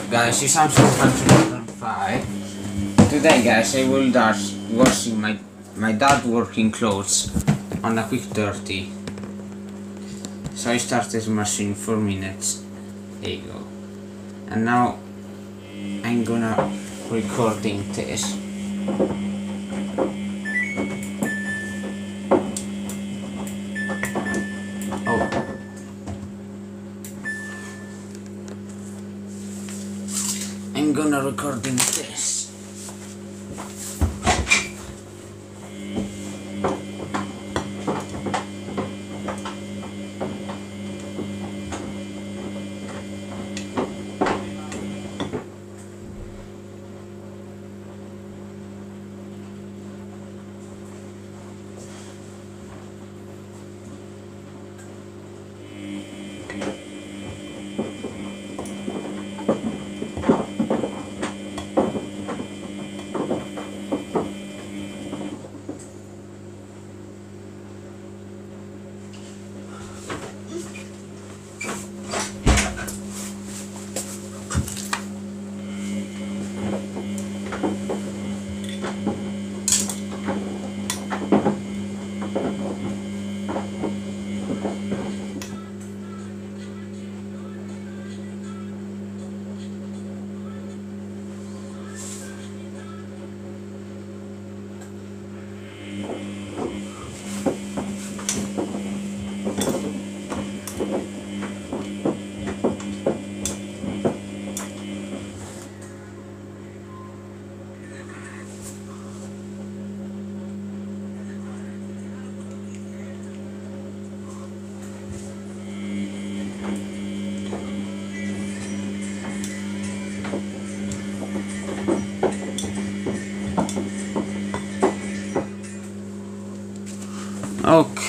guys, it's Samsung Controller 5. Today guys, I will start washing my, my dad working clothes on a Quick 30. So I start this machine 4 minutes. There you go. And now I'm gonna recording this. I'm gonna recording this.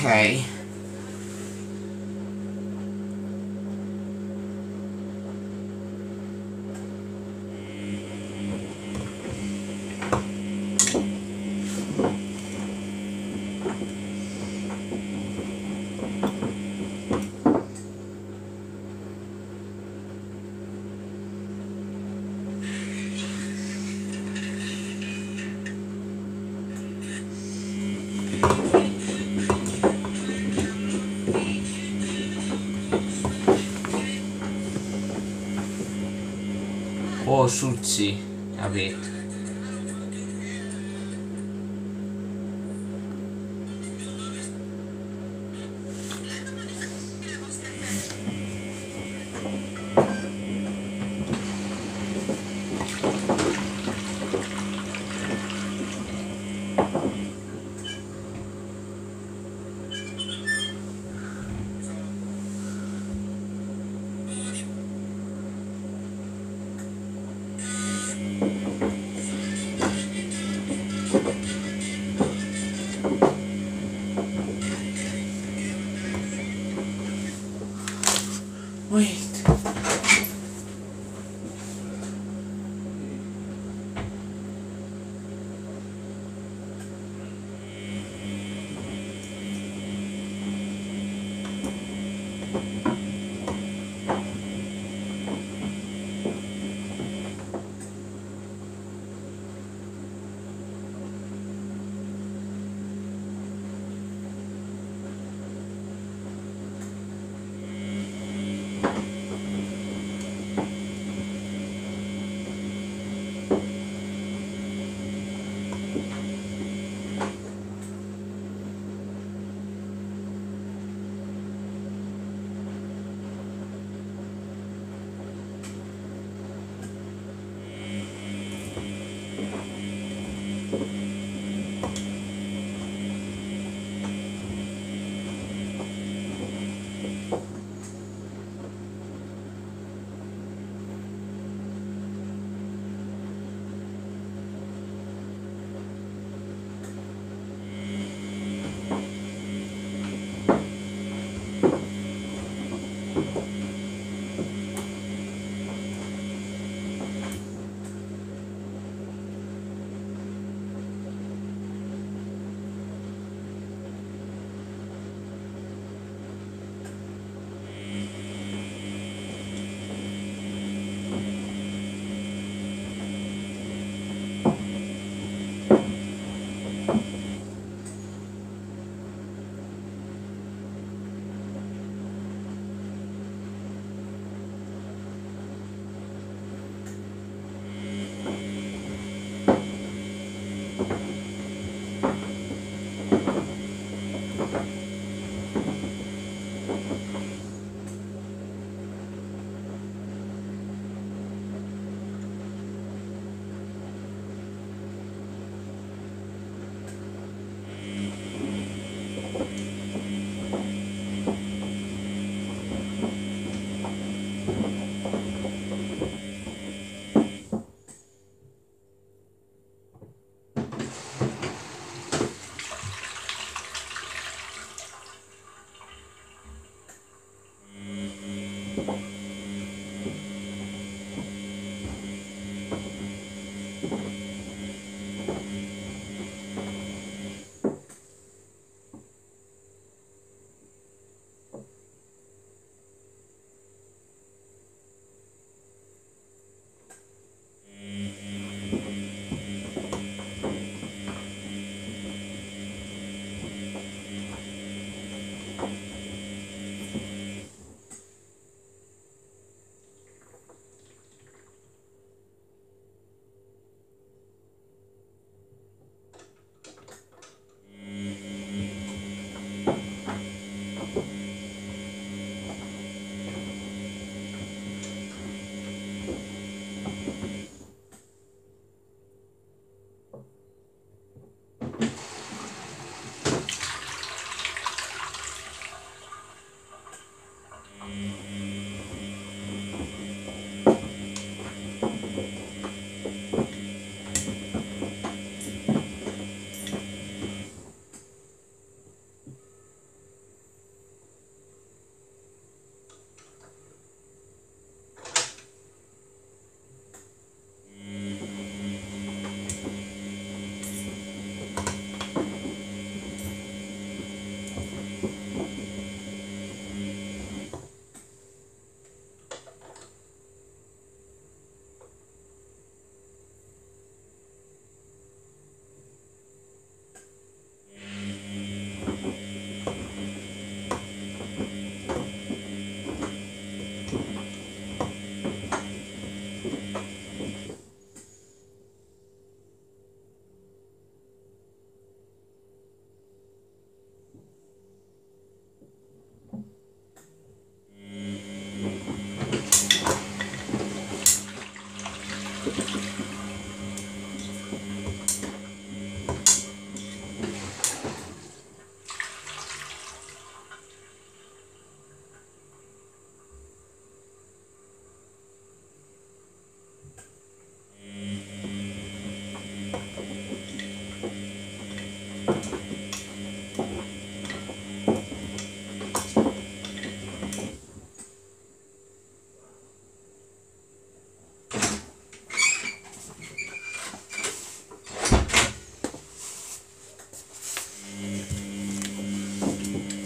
Okay. Oh, Suzzi, avete.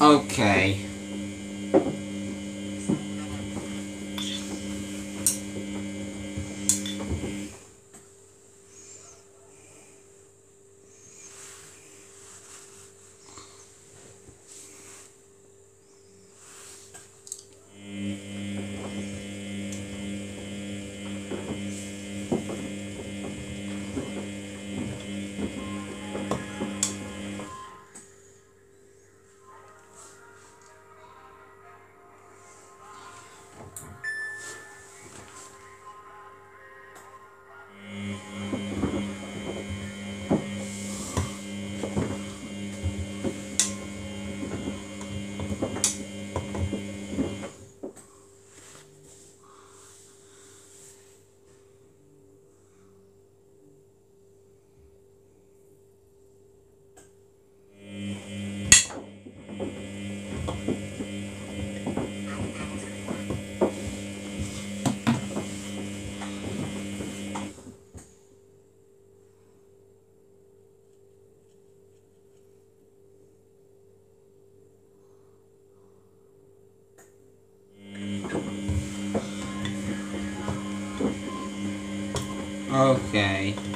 Okay. Okay.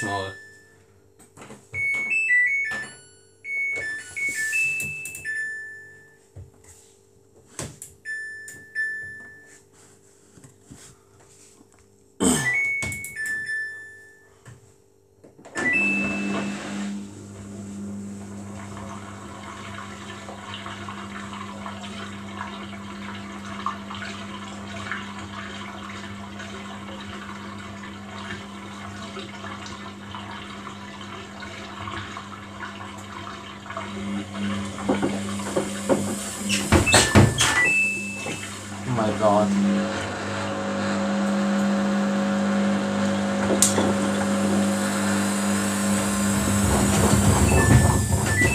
No be small. Oh my god.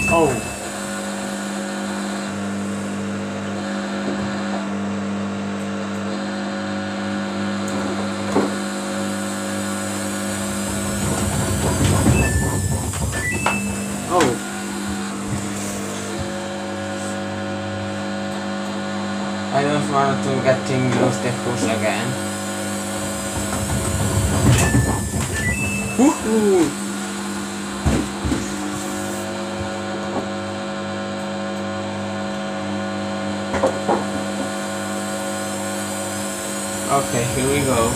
Oh. Oh. Want to getting lost the push again. Woohoo! Okay, here we go.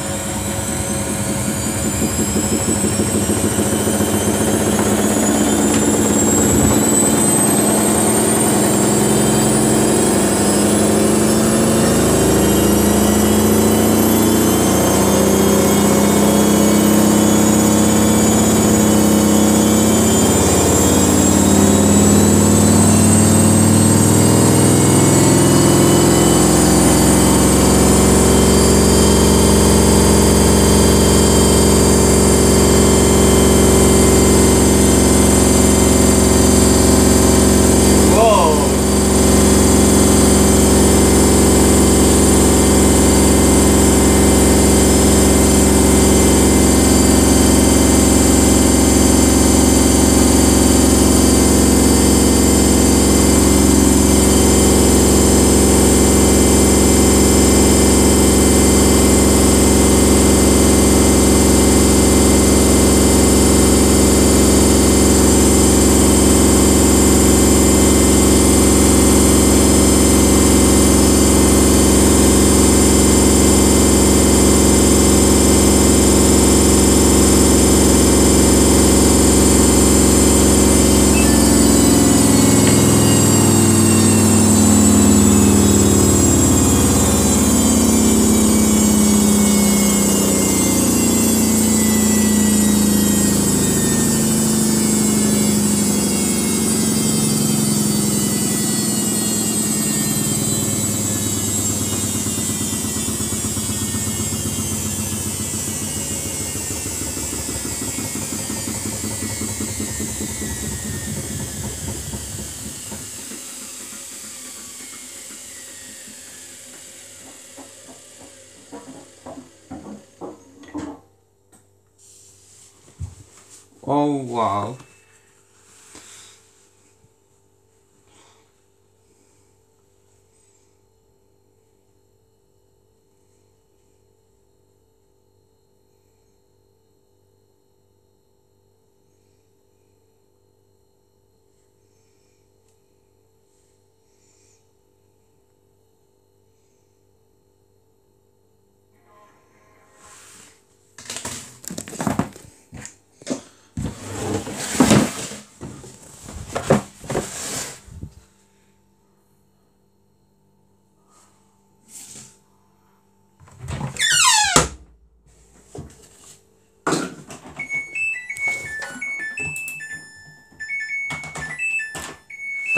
Oh wow.